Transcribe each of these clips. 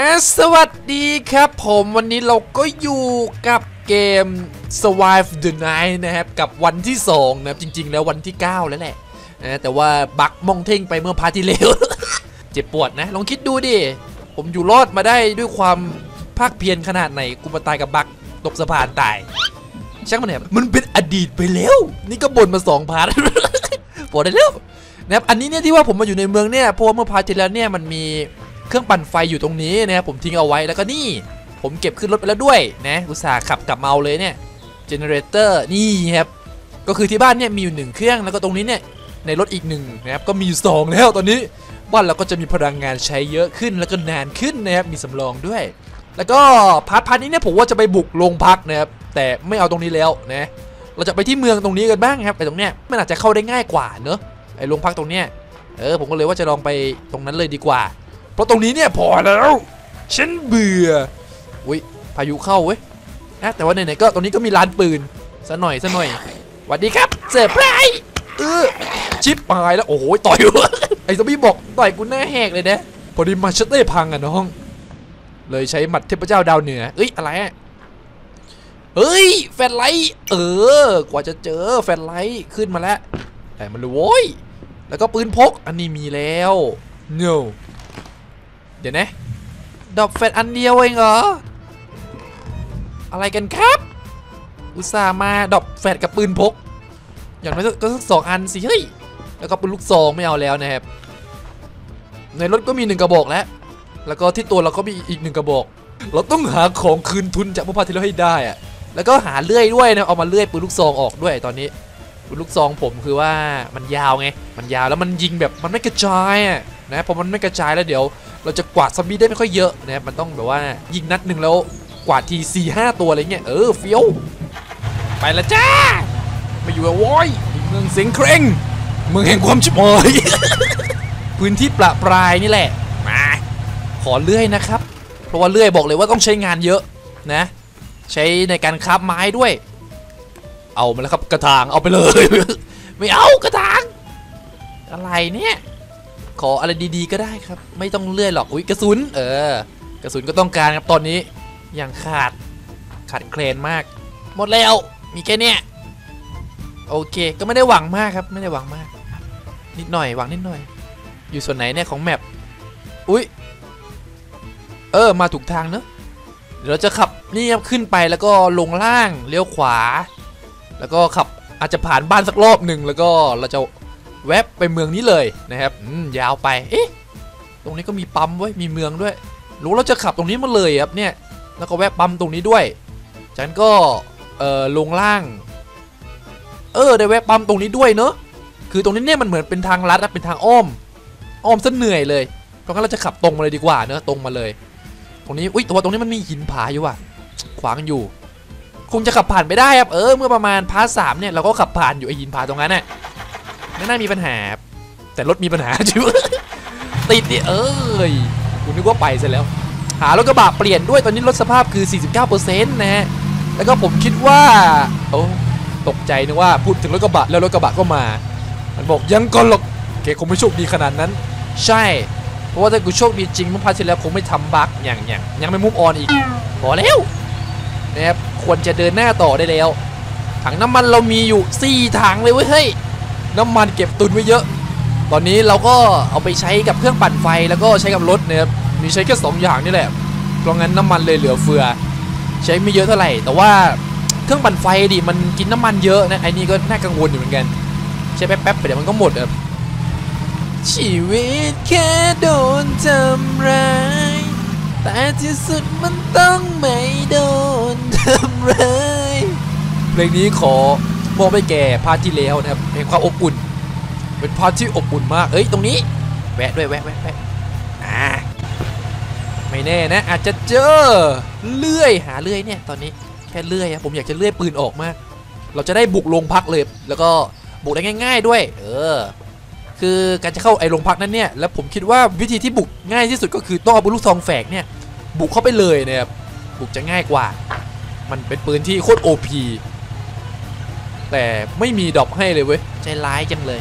อ่าสวัสดีครับผมวันนี้เราก็อยู่กับเกม Survive the Night นะครับ กับวันที่ 2 นะครับ จริง ๆ แล้ววันที่ 9 แล้วแหละนะแต่ว่า bug มองเท่งไปเมื่อ part ที่แล้วเจ็บปวดนะ ลองคิดดูดิ ผมอยู่รอดมาได้ด้วยความภาคเพียรขนาดไหน กูมาตายกับ bug ตกสะพานตายช่างมันเนี่ยมันเป็นอดีตไปแล้ว นี่ก็บ่นมาสอง part พอได้แล้วนะครับอันนี้เนี่ยที่ว่าผมมาอยู่ในเมืองเนี่ยเพราะว่าเมื่อ part ที่แล้วเนี่ยมันมี เครื่องปั่นไฟอยู่ตรงนี้นะครับผมทิ้งเอาไว้แล้วก็นี่ ผมเก็บขึ้นรถไปแล้วด้วยนะอุตส่าห์ขับกลับมาเอาเลยเนี่ย generator นี่ครับก็คือที่บ้านเนี่ยมีอยู่หนึ่งเครื่องแล้วก็ตรงนี้เนี่ยในรถอีกหนึ่งนะครับก็มีอยู่สองแล้วตอนนี้บ้านเราก็จะมีพลังงานใช้เยอะขึ้นแล้วก็นานขึ้นนะครับมีสำรองด้วย แล้วก็ part part นี้เนี่ยผมว่าจะไปบุกโรงพักนะครับแต่ไม่เอาตรงนี้แล้วนะเราจะไปที่เมืองตรงนี้กันบ้างครับไอ้ตรงเนี้ยมันอาจจะเข้าได้ง่ายกว่าเนอะไอ้โรงพักตรงเนี้ยเออผมก็เลยว่าจะลองไปตรงนั้นเลยดีกว่า ราะตรงนี้เนี่ยพอแล้วฉันเบื่ออุ้ยพายุเข้าเว้ยนะแต่ว่าไหนๆก็ตรงนี้ก็มีร้านปืนซะหน่อยซะหน่อยสวัสดีครับเสิร์ฟไรเออชิปปายแล้วโอ้โหต่อยไอ้ซอมบี้บอกต่อยกูหน้าแหกเลยนะพอดีมาชเต้พังอะน้อง เลยใช้หมัดเทพเจ้าดาวเหนือเอ้ยอะไรเฮ้ยแฟนไลท์เออ กว่าจะเจอแฟนไลท์ขึ้นมาแล้วแต่มันเลยโว้ยแล้วก็ปืนพกอันนี้มีแล้ว no เดี๋ยวนะดอกแฟนอันเดียวเองเหรอ อะไรกันครับ อุตส่าห์มาดอกแฟดกับปืนพก อย่างน้อยก็สักสองอันสิเฮ้ย แล้วก็ปืนลูกซองไม่เอาแล้วนะครับ ในรถก็มีหนึ่งกระบอกแล้ว แล้วก็ที่ตัวเราก็มีอีกหนึ่งกระบอก เราต้องหาของคืนทุนจากพวกพาที่เราให้ได้อะแล้วก็หาเลื่อยด้วยนะ เอามาเลื่อยปืนลูกซองออกด้วยตอนนี้ปืนลูกซองผมคือว่ามันยาวไง มันยาวแล้วมันยิงแบบมันไม่กระจายอะ นะพอมันไม่กระจายแล้วเดี๋ยว เราจะกวาดซอมบี้ได้ไม่ค่อยเยอะนะมันต้องแบบว่ายิงนัดหนึ่งแล้วกวาดที4ี่ห้าตัวอะไรเงี้ยเออเฟี้ยวไปละจ้ามาอยู่กับวอยเมืองเสียงเคร่งเมืองแห่งความชิบหายพื้นที่ประปรายนี่แหละมาขอเลื่อยนะครับ เพราะว่าเลื่อยบอกเลยว่าต้องใช้งานเยอะนะ ใช้ในการคราบไม้ด้วย เอามาแล้วครับกระถางเอาไปเลย ไม่เอากระถางอะไรเนี่ย ขออะไรดีๆก็ได้ครับ ไม่ต้องเลื่อยหรอกอุ้ยกระสุน เออ กระสุนก็ต้องการครับตอนนี้อย่างขาดขาดเคลนมาก หมดแล้วมีแค่เนี้ยโอเค ก็ไม่ได้หวังมากครับ ไม่ได้หวังมาก นิดหน่อยหวังนิดหน่อย อยู่ส่วนไหนเนี่ยของแมปอุ้ยเออ มาถูกทางเนอะเดี๋ยวเราจะขับนี่ครับขึ้นไปแล้วก็ลงล่างเลี้ยวขวา แล้วก็ขับอาจจะผ่านบ้านสักรอบหนึ่งแล้วก็เราจะ แวะไปเมืองนี้เลยนะครับอืมยาวไปเอ๊ะตรงนี้ก็มีปั๊มไว้ยมีเมืองด้วย รู้เราจะขับตรงนี้มาเลยครับเนี่ยแล้วก็แวะปั๊มตรงนี้ด้วยจากนั้นก็เออลงล่าง เออได้แวะปั๊มตรงนี้ด้วยเนอะคือตรงนี้เนี่ยมันเหมือนเป็นทางลัดอะเป็นทางอ้อม อ้อมซะเหนื่อยเลยเพราะงั้นเราจะขับตรงมาเลยดีกว่าเนอะตรงมาเลย ตรงนี้อุ้ยแต่ว่าตรงนี้มันมีหินผาอยู่อะขวางอยู่ คงจะขับผ่านไปได้ครับเออเมื่อประมาณพาร์ทสามเนี่ยเราก็ขับผ่านอยู่ไอหินผาตรงนั้นน่ะ ไม่น่ามีปัญหา แต่รถมีปัญหาจิวติดดิเอ้ยกูนึกว่าไปซะแล้ว หารถกระบะเปลี่ยนด้วยตอนนี้รถสภาพคือ 49%นะฮะแล้วก็ผมคิดว่า โอ้ตกใจนึกว่าพูดถึงรถกระบะแล้วรถกระบะก็มา มันบอกยังก่อนหรอกแกคงไม่โชคดีขนาดนั้น ใช่ เพราะว่าถ้ากูโชคดีจริงเมื่อ part ที่แล้วคงไม่ทำ bug อย่างอย่างยังไม่ move on อีกพอแล้วนะครับควรจะเดินหน้าต่อได้แล้ว ถังน้ำมันเรามีอยู่ 4 ถังเลยเว้ยเฮ้ย น้ำมันเก็บตุนไว้เยอะ ตอนนี้เราก็เอาไปใช้กับเครื่องปั่นไฟแล้วก็ใช้กับรถนะครับมีใช้แค่2อย่างนี่แหละเพราะงั้นน้ำมันเลยเหลือเฟือ ใช้ไม่เยอะเท่าไหร่ แต่ว่าเครื่องปั่นไฟดิมันกินน้ำมันเยอะนะไอ้นี่ก็น่ากังวลอยู่เหมือนกัน ใช้แป๊บๆไปเดี๋ยวมันก็หมดครับชีวิตแค่โดนทำร้ายแต่ที่สุดมันต้องไม่โดนทำร้ายเพลงนี้ขอ มอบไปแก่ part ที่แล้วนะครับเป็นความอบอุ่น เป็น part ที่อบอุ่นมากเอ้ยตรงนี้แวะด้วยแวะแวะแวะอ่าไม่แน่นะ อาจจะเจอเลื่อยหาเลื่อยเนี่ยตอนนี้แค่เลื่อยอะผมอยากจะเลื่อยปืนออกมาก เราจะได้บุกโรงพักเลย แล้วก็บุกได้ง่าย ๆด้วย เออ คือการจะเข้าไอ้โรงพักนั้นเนี่ย แล้วผมคิดว่าวิธีที่บุกง่ายที่สุดก็คือต้องเอาปืนลูกซองแฝกเนี่ยบุกเข้าไปเลยนะครับบุกจะง่ายกว่า มันเป็นปืนที่โคตรโอพี แต่ไม่มีดรอปให้เลยเว้ย ใจร้ายจังเลย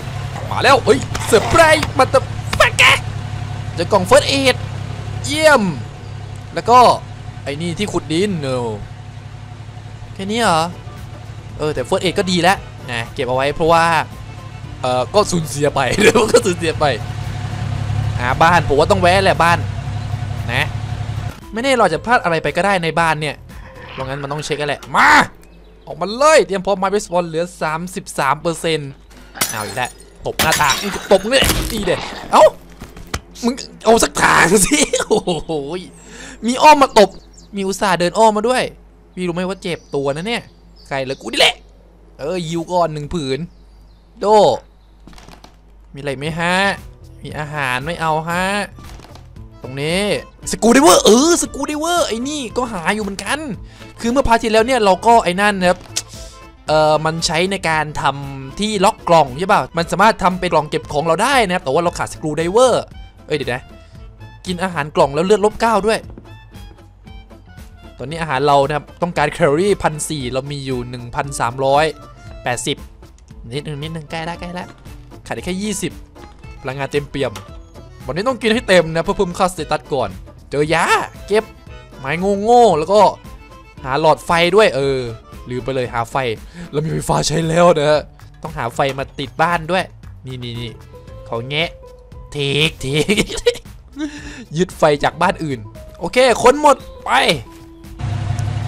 มาแล้วเฮ้ยเซอร์ไพรส์มาตะแฟกแกเจะกล่องเฟิร์สเอดเยี่ยม แล้วก็ไอ้นี่ที่ขุดดินเนอแค่นี้เหรอ เออแต่เฟิร์สเอ็ดก็ดีแล้วนะเก็บเอาไว้เพราะว่า เออก็สูญเสียไปเดี๋ยวก็สูญเสียไปหาบ้านผมว่าต้องแวะแหละบ้านนะ ไม่แน่เราจะพลาดอะไรไปก็ได้ในบ้านเนี่ยเพราะงั้นมันต้องเช็คกันแหละมา ออกมาเลย เตรียมพร้อมมาเบสบอลเหลือ 33เปอร์เซ็นต์เอาอีกแล้วตบหน้าต่างตบเนี่ยตีเด็ดเอ้ามึงเอาสักทางสิโอ้โหมีอ้อมมาตบ มีอุตส่าห์เดินอ้อมมาด้วยพี่รู้ไหมว่าเจ็บตัวนะเนี่ยใครเลยกูนี่แหละ เออยิวก่อนหนึ่งผืน โด มีอะไรไหมฮะ มีอาหารไม่เอาฮะ ตรงนี้สกูดิเวอร์เออสกูดิเวอร์ไอ้นี่ก็หาอยู่เหมือนกัน คือเมื่อ part ที่แล้วเนี่ยเราก็ไอ้นั่นนะครับเอ่อมันใช้ในการทำที่ล็อกกล่องใช่ป่ะมันสามารถทำเป็นกล่องเก็บของเราได้นะครับแต่ว่าเราขาด screwdriver เอ้ยเดี๋ยวนะกินอาหารกล่องแล้วเลือดลบเก้าด้วย ตอนนี้อาหารเรานะครับต้องการแคลอรี่พันสี่เรามีอยู่1,380นิดนึงนิดนึงใกล้แล้วใกล้แล้วขาดได้แค่20พลังงานเต็มเปี่ยม วันนี้ต้องกินให้เต็มนะเพื่อเพิ่มค่า status ก่อน เจอยาเก็บไม้โง่ๆแล้วก็หาหลอดไฟด้วยเออลืมไปเลยหาไฟเรามีไฟฟ้าใช้แล้วนะฮะต้องหาไฟมาติดบ้านด้วย นี่นี่นี่เขาแงะเทกเทกยึดไฟจากบ้านอื่น โอเคค้นหมดไป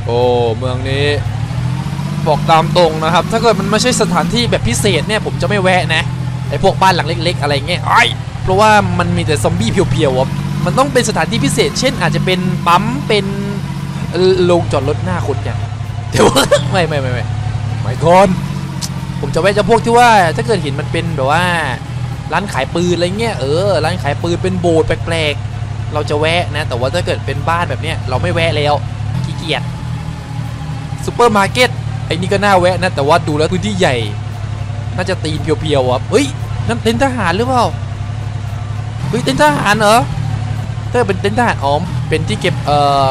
โอ้เมืองนี้ บอกตามตรงนะครับ ถ้าเกิดมันไม่ใช่สถานที่แบบพิเศษเนี่ยผมจะไม่แวะนะไอพวกบ้านหลังเล็ก ๆ อะไรเงี้ยไอ เพราะว่ามันมีแต่ซอมบี้เพียวๆมันต้องเป็นสถานที่พิเศษ เช่นอาจจะเป็นปั๊มเป็นโรงจอดรถหน้าคุณเนี่ยแต่ว่าไม่ไม่ไม่ไม่ไม่ก่อนผมจะแวะจะพวกที่ว่าถ้าเกิดเห็นมันเป็นแบบว่าร้านขายปืนอะไรเงี้ยเออร้านขายปืนเป็นโบสถ์แปลกๆ เราจะแวะนะ แต่ว่าถ้าเกิดเป็นบ้านแบบเนี้ยเราไม่แวะแล้วขี้เกียจซูเปอร์มาร์เก็ตไอ้นี่ก็น่าแวะนะแต่ว่าดูแล้วพื้นที่ใหญ่ น่าจะตีน pure ๆอะเฮ้ยนั่นเต็นท์ทหารหรือเปล่า เฮ้ยเต็นท์ทหารเหรอถ้าเป็นเต็นท์ทหารอ๋อเป็นที่เก็บเอ่อ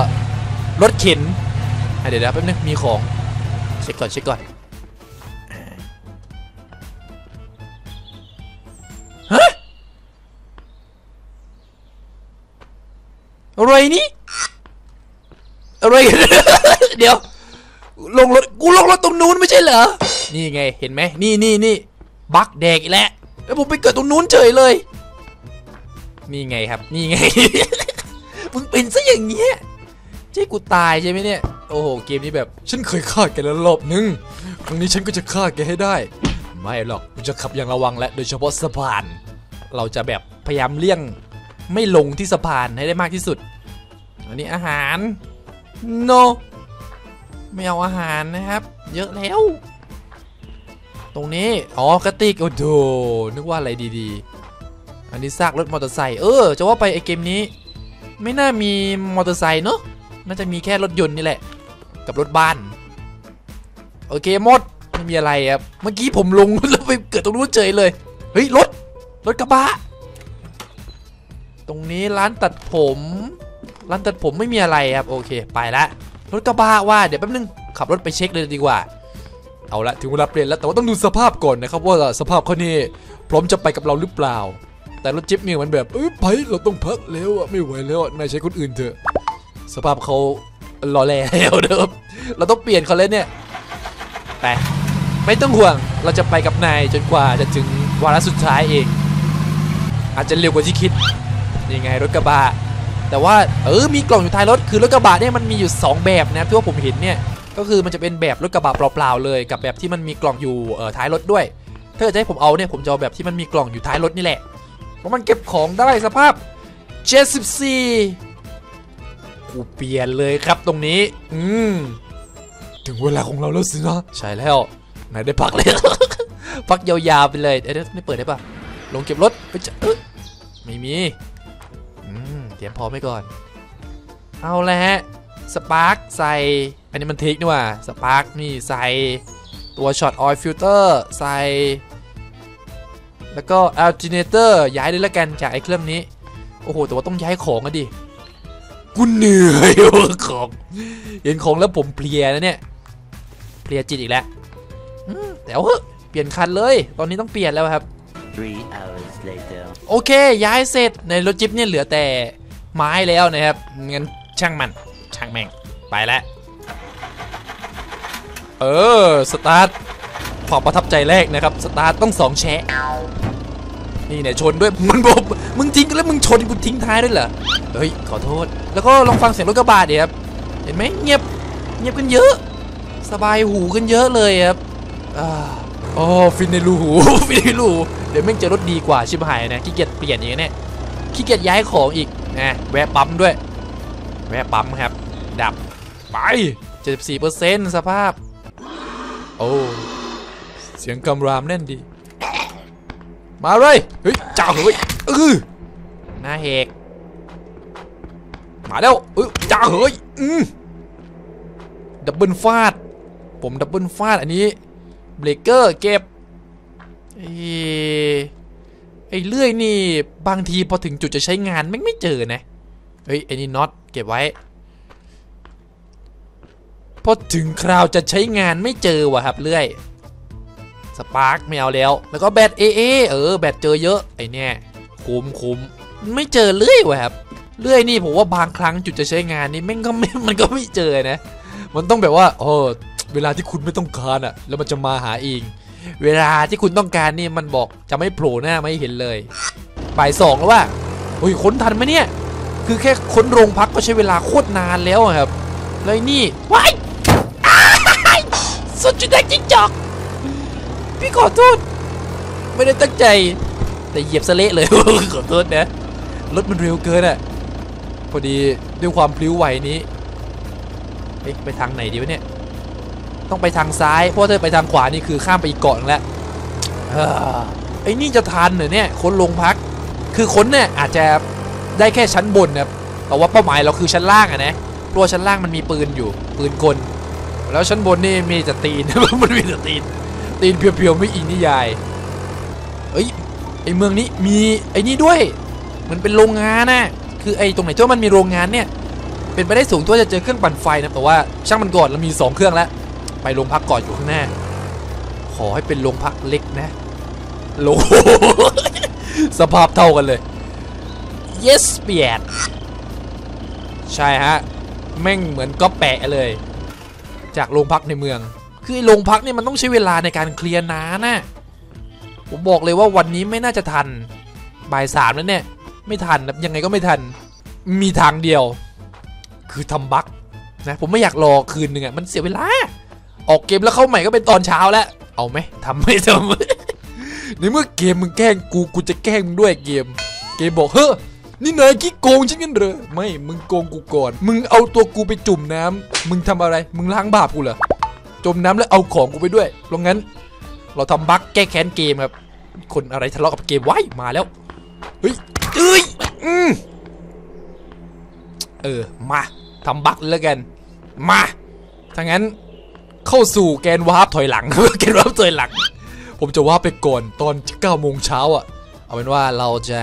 รถเข็นเดี๋ยวนะแป๊บนึงมีของเช็คก่อนเช็คก่อนอะไรนี่อะไรเดี๋ยวลงรถกูลงรถตรงนู้นไม่ใช่เหรอ นี่ไงเห็นไหมนี่นี่นี่บักแดกอีกแล้วแล้วผมไปเกิดตรงนู้นเฉยเลย นี่ไงครับ นี่ไง มึงเป็นซะอย่างเงี้ยใช่กูตายใช่ไหมเนี่ย โอ้โห เกมนี้แบบ ฉันเคยฆ่าแกแล้วรอบนึง ครั้งนี้ฉันก็จะฆ่าแกให้ได้ ไม่หรอกกูจะขับอย่างระวังและ โดยเฉพาะสะพาน เราจะแบบพยายามเลี่ยง ไม่ลงที่สะพานให้ได้มากที่สุด อันนี้อาหาร no ไม่เอาอาหารนะครับ เยอะแล้ว ตรงนี้ อ๋อกระติก โอ้โหนึกว่าอะไรดีๆ อันนี้ซากรถมอเตอร์ไซค์เออจะว่าไปไอเกมนี้ ไม่น่ามีมอเตอร์ไซค์เนอะน่าจะมีแค่รถยนต์นี่แหละ กับรถบ้าน โอเคหมดไม่มีอะไรครับเมื่อกี้ผมลงแล้วไปเกิดตรงนู้นเฉยเลยเฮ้ยรถรถกระบะตรงนี้ร้านตัดผม ร้านตัดผมไม่มีอะไรครับโอเคไปละรถกระบะว่าเดี๋ยวแป๊บนึงขับรถไปเช็คเลยดีกว่า เอาละถึงเวลาเปลี่ยนแล้วแต่ว่าต้องดูสภาพก่อนนะครับว่าสภาพเขานี่พร้อมจะไปกับเราหรือเปล่า แต่รถจิ๊บเนี่ยมันแบบเอ้ยไปเราต้องพักแล้วอะไม่ไหวแล้วนายใช้คนอื่นเถอะ สภาพเขารอแล้วเดิมเราต้องเปลี่ยนเขาเลยเนี่ยไปไม่ต้องห่วงเราจะไปกับนายจนกว่าจะถึงวาระสุดท้ายเอง อาจจะเร็วกว่าที่คิดยังไงรถกระบะแต่ว่าเออมีกล่องอยู่ท้ายรถคือรถกระบะเนี่ยมันมีอยู่ 2 แบบนะที่ว่าผมเห็นเนี่ยก็คือมันจะเป็นแบบรถกระบะเปล่าๆเลย กับแบบที่มันมีกล่องอยู่เออท้ายรถด้วย ถ้าเกิดจะให้ผมเอาเนี่ยผมจะเอาแบบที่มันมีกล่องอยู่ท้ายรถนี่แหละ เพราะมันเก็บของได้สภาพ 74 กูเปลี่ยนเลยครับตรงนี้ อืม ถึงเวลาของเราแล้วสินะ ใช่แล้วนายได้พักเลย พักยาวๆไปเลยเดี๋ยวไม่เปิดได้ปะลงเก็บรถไปจอไม่มี อืม เตรียมพร้อมไว้ก่อน เอาละฮะ สปาร์คใส่ อันนี้มันเทคนี่ว่า สปาร์คนี่ใส่ตัวช็อตออยล์ฟิลเตอร์ใส่ แล้วก็อัลจิเนเตอร์ย้ายเลยละกันจากไอ้เครื่องนี้ โอ้โห แต่ว่าต้องย้ายของอะดิกูเหนื่อยว่ะของ เห็นของแล้วผมเพลียนะเนี่ย เพลียจิตอีกแล้วอืมแต่เอาเถอะเปลี่ยนคันเลย ตอนนี้ต้องเปลี่ยนแล้วครับ Three hours later. โอเค ย้ายเสร็จ ในรถจิ๊บเนี่ยเหลือแต่ไม้แล้วนะครับ งั้นช่างมัน ช่างแม่ง ไปแล้ว เออ สตาร์ท ความประทับใจแรกนะครับ สตาร์ต้องสองแชะนี่เนี่ยชนด้วยมันบอกมึงทิ้งกันแล้วมึงชนกูทิ้งท้ายด้วยเหรอเฮ้ยขอโทษ แล้วก็ลองฟังเสียงรถกระบะดิครับเห็นไหมเงียบเงียบกันเยอะ สบายหูกันเยอะเลยครับอ๋อฟินในรูหูฟินในรูหูเดี๋ยวแม่งเจอรถดีกว่าชิบหายนะขี้เกียจเปลี่ยนอย่างนี้เนี่ยขี้เกียจย้ายของอีกนะแวะปั๊มด้วย แวะปั๊มครับ ดับไป 74%สภาพ โอ้ เสียงกำรามแน่นดี มาเลยเฮ้ยจ้าเฮ้ยเออหน้าเฮกมาแล้วเออจ้าเฮ้ยอืมดับเบิลฟาด ผมดับเบิลฟาดอันนี้เบรกเกอร์เก็บไอ้ไอ้เลื่อยนี่บางทีพอถึงจุดจะใช้งานแม่งไม่เจอนะเฮ้ยไอ้นี่น็อตเก็บไว้พอถึงคราวจะใช้งานไม่เจอว่ะครับเลื่อย สปาร์กไม่เอาแล้ว แล้วก็แบตเอเอเออแบตเจอเยอะไอเนี่ยคุ้มคุ้มไม่เจอเลื่อยว่ะครับเลื่อยนี่ผมว่าบางครั้งจุดจะใช้งานนี่แม่งก็ไม่มันก็ไม่เจอนะ มันต้องแบบว่าโอ้เวลาที่คุณไม่ต้องการอะแล้วมันจะมาหาเองเวลาที่คุณต้องการนี่มันบอกจะไม่โผล่หน้าไม่เห็นเลยบ่ายสองแล้วว่าโอ้ยค้นทันไหมเนี่ย คือแค่ค้นโรงพักก็ใช้เวลาโคตรนานแล้วครับ แล้วนี่ว้ายอ้ายสุดจุดแดงจิ้งจอก พี่ขอโทษ ไม่ได้ตั้งใจ แต่เหยียบสะเละเลย ขอโทษนะรถมันเร็วเกินอะพอดีด้วยความพลิ้วไหวนี้เอ๊ะไปทางไหนดีวะเนี่ย ต้องไปทางซ้ายเพราะถ้าไปทางขวานี่คือข้ามไปอีกเกาะนึงแล้วไอ้นี่จะทันเหรอเนี่ยค้นโรงพัก คือค้นเนี่ยอาจจะได้แค่ชั้นบนนะแต่ว่าเป้าหมายเราคือชั้นล่างอะนะเพราะว่าชั้นล่างมันมีปืนอยู่ปืนกล แล้วชั้นบนนี่มีแต่ตีนมันมีแต่ตีน ตีนเพียวๆไม่อิงนิยาย เอ้ยไอเมืองนี้มีไอนี่ด้วยมันเป็นโรงงานนะคือไอตรงไหนที่ว่ามันมีโรงงานเนี่ย เป็นไปได้สูงตัวจะเจอเครื่องปั่นไฟนะแต่ว่าช่างมันก่อนเรามี 2 เครื่องแล้ว ไปโรงพักก่อนอยู่ข้างหน้า ขอให้เป็นโรงพักเล็กนะโลสภาพเท่ากันเลย yes เปียดใช่ฮะ แม่งเหมือนก็แปะเลย จากโรงพักในเมือง คือไอ้โรงพักเนี่ยมันต้องใช้เวลาในการเคลียร์นานะผมบอกเลยว่าวันนี้ไม่น่าจะทันบ่ายสามแล้วเนี่ยไม่ทันยังไงก็ไม่ทันมีทางเดียว คือทำบั๊กนะผมไม่อยากรอคืนหนึ่งอะมันเสียเวลา ออกเกมแล้วเข้าใหม่ก็เป็นตอนเช้าแล้ว เอาไหมทำไม่ทำในเมื่อเกมมึงแกล้งกูกูจะแกล้งมึงด้วยเกม เกมบอกเฮ้อนี่นายขี้โกงใช่งั้นเหรอไม่มึงโกงกูก่อน มึงเอาตัวกูไปจุ่มน้ำมึงทำอะไร มึงล้างบาปกูเหรอ จมน้ำแล้วเอาของกูไปด้วยเพราะงั้น เราทำบั๊กแก้แค้นเกมครับ คนอะไรทะเลาะกับเกมไว้มาแล้ว เฮ้ยเอ้ยอืมเออ มาทำบั๊กแล้วกัน มาถ้างั้นเข้าสู่แกนวาร์ปถอยหลังแกนวาร์ปถอยหลัง ผมจะวาร์ปไปก่อนตอน9โมงเช้าอะ เอาเป็นว่าเราจะ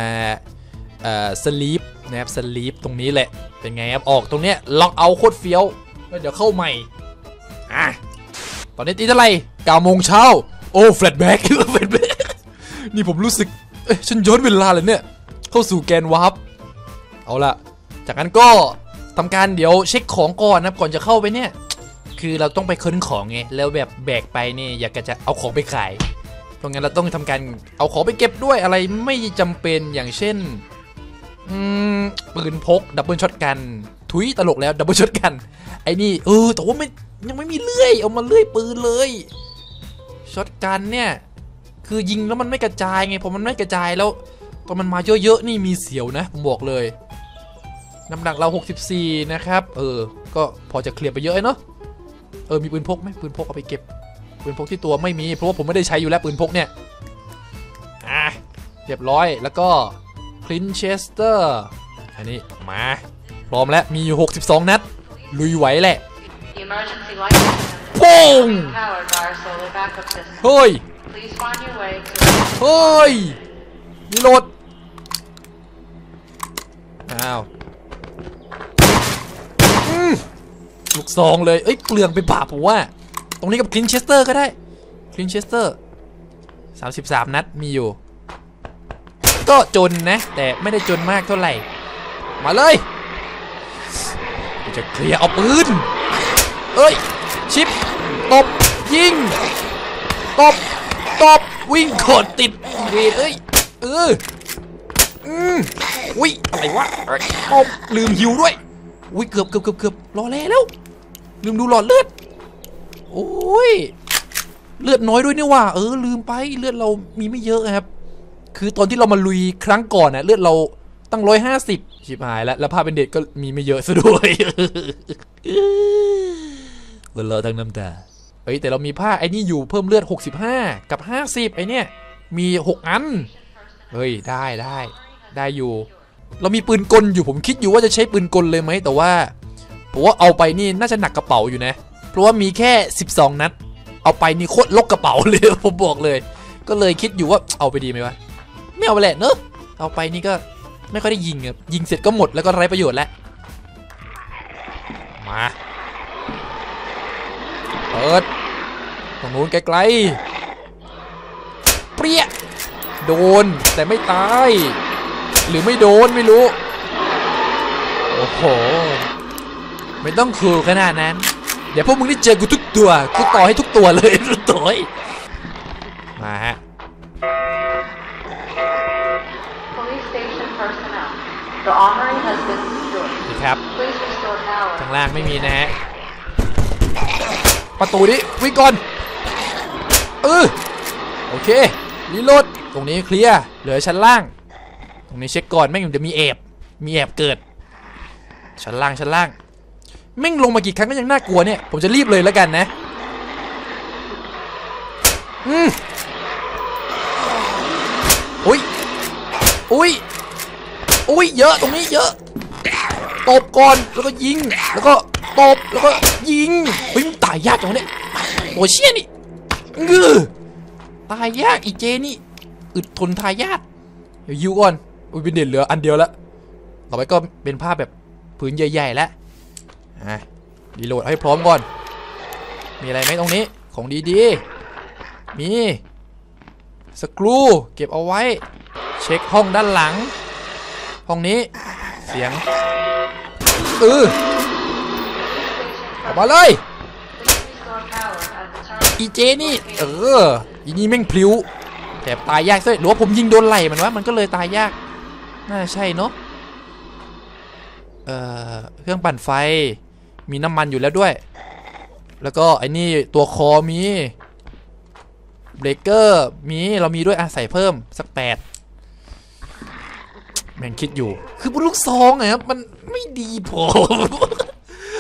เอ่อสลีปนะครับสลีปตรงนี้แหละ เป็นไงครับ ออกตรงเนี้ยล็อกเอาโคตรเฟี้ยวแล้วเดี๋ยวเข้าใหม่ อะ ตอนนี้ตีเท่าไหร่9โมงเช้า โอ้ flashback flashback นี่ผมรู้สึก เอ้ยฉันย้อนเวลาเลยเนี่ย เข้าสู่แกน warp เอาละจากนั้นก็ทำการเดี๋ยวเช็คของก่อนนะครับก่อนจะเข้าไปเนี่ย คือเราต้องไปค้นของไงแล้วแบบแบกไปนี่อยากจะเอาของไปขายเพราะงั้นเราต้องทำการเอาของไปเก็บด้วยอะไรไม่จำเป็นอย่างเช่น อืมปืนพก double shotgun ทุยตลกแล้ว double shotgun ไอ้นี่เออแต่ว่าไม่ยังไม่มีเลื่อย เอามาเลื่อยปืนเลย shotgun เนี่ยคือยิงแล้วมันไม่กระจายไงพอมันไม่กระจายแล้วตอนมันมาเยอะๆนี่มีเสียวนะผมบอกเลยน้ำหนักเรา 64 นะครับ เออ ก็พอจะเคลียร์ไปเยอะเนาะ เออ มีปืนพกไหมปืนพกเอาไปเก็บ ปืนพกที่ตัวไม่มี เพราะว่าผมไม่ได้ใช้อยู่แล้วปืนพกเนี่ย อะ เรียบร้อย แล้วก็ Winchester อันนี้ มา พร้อมแล้วมีอยู่ 62 นัด ลุยไหวแหละ The emergency light system โป้ง is powered by our solar backup system. เฮ้ย Please find your way to เฮ้ย reload อ้าวอืมลูกซองเลย เอ้ย เปลืองไปบาปผมว่า ตรงนี้กับ Winchester ก็ได้ Winchester 33นัดมีอยู่ ก็จนนะ แต่ไม่ได้จนมากเท่าไหร่ มาเลย จะเคลียร์เอาปืน เอ้ย shift ตบ ยิง ตบ ตบ วิ่งกดติดเวทเอ้ย เอออืมอุ้ย อะไรวะตบลืมหิวด้วย อุ้ย เกือบเกือบเกือบเกือบรอแล้ว ลืมดูหลอดเลือด โอ้ย เลือดน้อยด้วยนี่ว่า เออ ลืมไป เลือดเรามีไม่เยอะครับ คือตอนที่เรามาลุยครั้งก่อนน่ะเลือดเราตั้งร้อยห้าสิบ ชิบหายแล้วแล้วภาพเป็นเด็กก็มีไม่เยอะซะด้วยหัวเราะทั้งน้ำตาเอ้ยแต่เรามีผ้าไอ้นี่อยู่เพิ่มเลือด 65 กับ 50 ไอ้เนี่ย มี 6 อัน เฮ้ย ได้ได้ได้อยู่ เรามีปืนกลอยู่ผมคิดอยู่ว่าจะใช้ปืนกลเลยไหมแต่ว่าผมว่าเอาไปนี่น่าจะหนักกระเป๋าอยู่นะ เพราะว่ามีแค่ 12 นัด เอาไปนี่โคตรลกกระเป๋าเลยผมบอกเลย ก็เลยคิดอยู่ว่าเอาไปดีไหมวะไม่เอาไปแหละเนอะเอาไปนี่ก็ ไม่ค่อยได้ยิงครับยิงเสร็จก็หมดแล้วก็ไร้ประโยชน์แล้วมาเปิดตรงนู้นไกลๆเปรี้ยโดนแต่ไม่ตาย หรือไม่โดนไม่รู้ โอ้โห ไม่ต้องขู่ขนาดนั้น เดี๋ยวพวกมึงได้เจอกูทุกตัว กูต่อให้ทุกตัวเลยทุกตัวให้มาฮะ The armory has been destroyed. นี่ครับ Please restore power. ข้างล่างไม่มีนะฮะ ประตูนี้วิ่งก่อน เออโอเครีโหลด ตรงนี้เคลียร์ เหลือชั้นล่าง ตรงนี้เช็คก่อนแม่งเดี๋ยวมีแอบ มีแอบเกิด ชั้นล่างชั้นล่าง แม่งลงมากี่ครั้งก็ยังน่ากลัวเนี่ย ผมจะรีบเลยแล้วกันนะ อืมอุ้ย อุ้ย อุ้ ยเยอะตรงนี้เยอะตบก่อนแล้วก็ยิงแล้วก็ตบแล้วก็ยิงเฮ้ยตายยากจังเนี่ยตัวเชี่ยนี่งือตายยากอีเจนี่อึดทนทายาทเดี๋ยวยิวก่อนอุ้ยเป็นเด่นเหลืออันเดียวล้วต่อไปก็เป็นภาพแบบผืนใหญ่ๆแล้วอะรีโหลดให้พร้อมก่อน มีอะไรไหมตรงนี้ของดีๆ มีสกรูเก็บเอาไว้ เช็คห้องด้านหลัง ห้องนี้เสียงเออออกมาเลย Please restore power at the terminal. อีเจนี่ เอออีนี่แม่งพลิ้วแถบตายยากด้วยหรือว่าผมยิงโดนไหล่มันวะมันก็เลยตายยากน่าใช่เนาะเอ่อเครื่องปั่นไฟมีน้ำมันอยู่แล้วด้วย แล้วก็ไอ้นี่ตัวคอมีเบรกเกอร์มีเรามีด้วยอะใส่เพิ่มสักแปด แม่งคิดอยู่ คือบุลูกซองอะครับมันไม่ดีพอ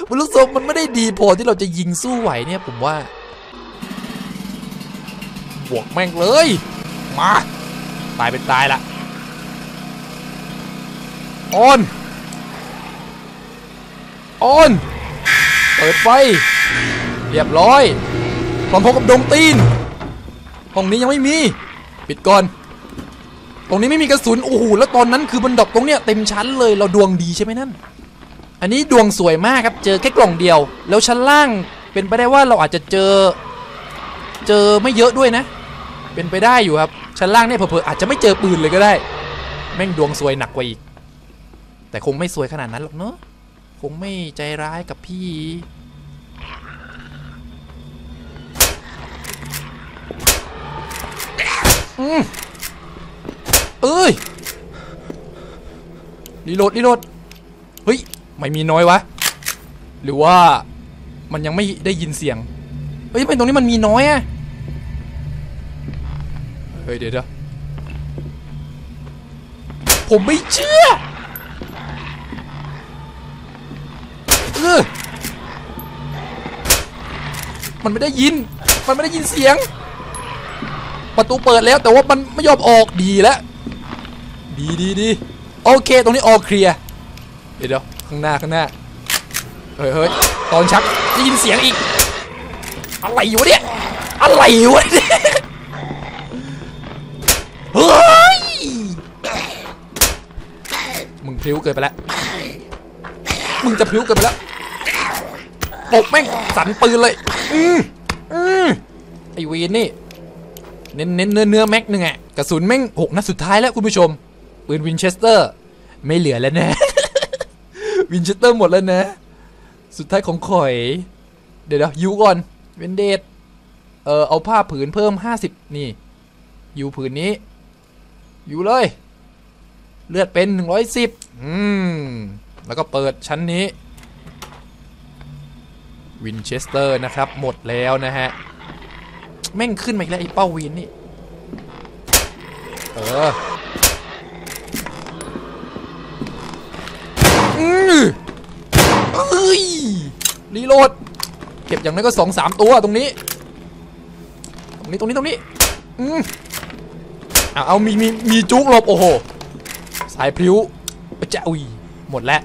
บุลูกซองมันไม่ได้ดีพอที่เราจะยิงสู้ไหวเนี่ยผมว่า บวกแม่งเลย มา ตายเป็นตายละออนออนเปิดไฟ เรียบร้อยพร้อมพบกับดงตีนห้องนี้ยังไม่มี ปิดก่อน ตรงนี้ไม่มีกระสุนโอ้โหแล้วตอนนั้นคือมันดรอปตรงเนี้ยเต็มชั้นเลยเราดวงดีใช่ไหมนั่น อันนี้ดวงสวยมากครับเจอแค่กล่องเดียว แล้วชั้นล่างเป็นไปได้ว่าเราอาจจะเจอ เจอไม่เยอะด้วยนะ เป็นไปได้อยู่ครับชั้นล่างเนี่ยเผลอๆอาจจะไม่เจอปืนเลยก็ได้ แม่งดวงสวยหนักกว่าอีก แต่คงไม่สวยขนาดนั้นหรอกเนอะคงไม่ใจร้ายกับพี่อืม เอ้ยรีโหลดรีโหลดเฮ้ยไม่มีน้อยวะ หรือว่ามันยังไม่ได้ยินเสียงเฮ้ยทำไมตรงนี้มันมีน้อยอะเฮ้ยเดี๋ยวเดี๋ยวผมไม่เชื่อเออมันไม่ได้ยิน มันไม่ได้ยินเสียง ประตูเปิดแล้วแต่ว่ามันไม่ยอมออกดีแล้ว ดีดีดีโอเค ตรงนี้ออกเคลียร์เดี๋ยวเดี๋ยวข้างหน้าข้างหน้าเฮ้ยเฮ้ยตอนชักได้ยินเสียงอีก อะไรอยู่เนี่ยอะไรอยู่เนี่ยเฮ้ยมึงพลิ้วเกินไปแล้วมึงจะพลิ้วเกินไปแล้วปกแม่งสันปืนเลย อืมอืมไอเวนนี่ เน้นเน้นเนื้อเนื้อแม็กหนึ่งอะกระสุนแม่งหกนัดสุดท้ายแล้วคุณผู้ชม ปืน Winchester ไม่เหลือแล้วนะ Winchester หมดแล้วนะ สุดท้ายของข่อย เดี๋ยวดูก่อนเวนเดตเออเอาผ้าผืนเพิ่ม50นี่ยูผืนนี้อยู่เลย เลือดเป็น110อืม แล้วก็เปิดชั้นนี้ วินเชสเตอร์นะครับ หมดแล้วนะฮะ แม่งขึ้นมาอีกแล้วไอ้เป้าวินนี่ เออ เอ้ยรีโหลด เก็บอย่างนั้นก็สองสามตัวตรงนี้ ตรงนี้ตรงนี้ตรงนี้ อืมเอาเอามีมีมีจุกหลบโอ้โห สายพลิ้วจะอุ้ยหมดแล้ว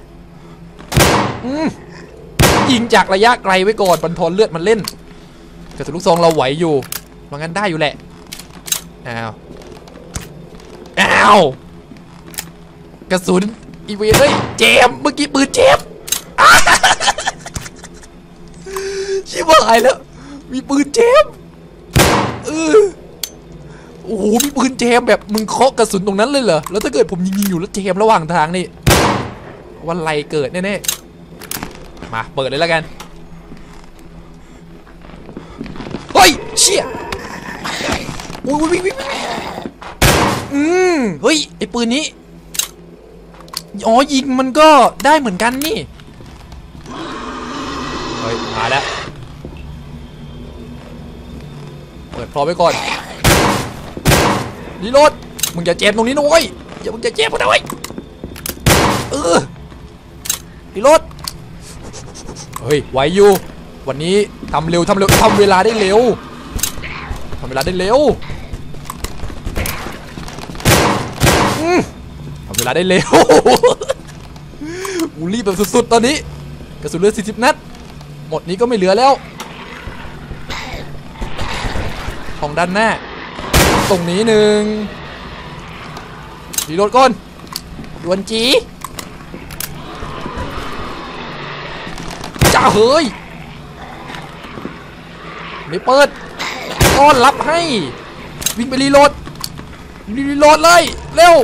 อืมยิงจากระยะไกลไว้ก่อนบันทอนเลือดมันเล่นกระสุนลูกซองเราไหวอยู่ว่างั้นได้อยู่แหละ อ้าว อ้าว กระสุน อีเวนเฮ้ยเจมเมื่อกี้ปืนเจมชิบหายแล้ว มีปืนเจมเออโอ้โหมีปืนเจมแบบมึงเคาะกระสุนตรงนั้นเลยเหรอแล้วถ้าเกิดผมยิงอยู่แล้วเจมระหว่างทางนี่วันไรเกิดแน่ๆมาเปิดเลยแล้วกันเฮ้ยเชี่ยอุ้ยวิ่งวิ่งวิ่งอืมเฮ้ยไอปืนนี้ อ๋อยิงมันก็ได้เหมือนกันนี่ เฮ้ยมาแล้ว เปิดพร้อมไว้ก่อน reload มึงอย่าเจ็บตรงนี้นะเว้ยอย่ามึงอย่าเจ็บนะเว้ยเออ reload เฮ้ยไหวอยู่ วันนี้ทำเร็วทำเร็วทำเวลาได้เร็วทำเวลาได้เร็วอืมทำเวลาได้เร็วกูรีบแบบสุดๆตอนนี้ กระสุนเหลือ40 นัด หมดนี้ก็ไม่เหลือแล้วของด้านหน้า ตรงนี้หนึ่งรีโหลดก่อนดวนจีจ้าเฮ้ยไม่เปิดต้อนรับให้ วิ่งไปรีโหลดรีโหลดเลย เร็ว